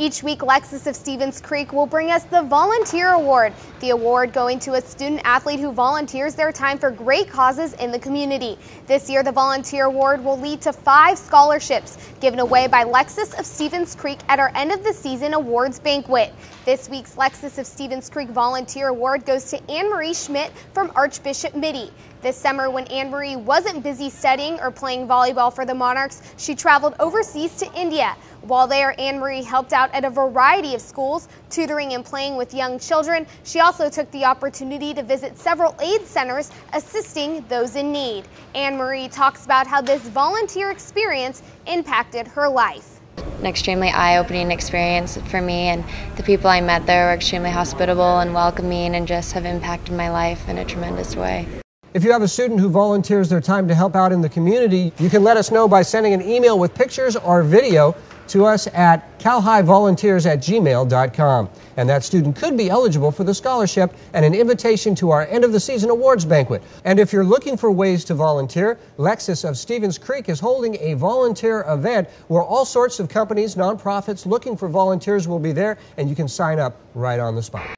Each week, Lexus of Stevens Creek will bring us the Volunteer Award, the award going to a student athlete who volunteers their time for great causes in the community. This year, the Volunteer Award will lead to five scholarships given away by Lexus of Stevens Creek at our end of the season awards banquet. This week's Lexus of Stevens Creek Volunteer Award goes to Anne Marie Schmidt from Archbishop Mitty. This summer, when Anne Marie wasn't busy studying or playing volleyball for the Monarchs, she traveled overseas to India. While there, Anne Marie helped out at a variety of schools, tutoring and playing with young children. She also took the opportunity to visit several aid centers assisting those in need. Anne Marie talks about how this volunteer experience impacted her life an extremely eye-opening experience for me and the people I met there were extremely hospitable and welcoming and just have impacted my life in a tremendous way. If you have a student who volunteers their time to help out in the community, you can let us know by sending an email with pictures or video to us at calhighvolunteers at gmail.com. And that student could be eligible for the scholarship and an invitation to our end of the season awards banquet. And if you're looking for ways to volunteer, Lexus of Stevens Creek is holding a volunteer event where all sorts of companies, nonprofits looking for volunteers will be there, and you can sign up right on the spot.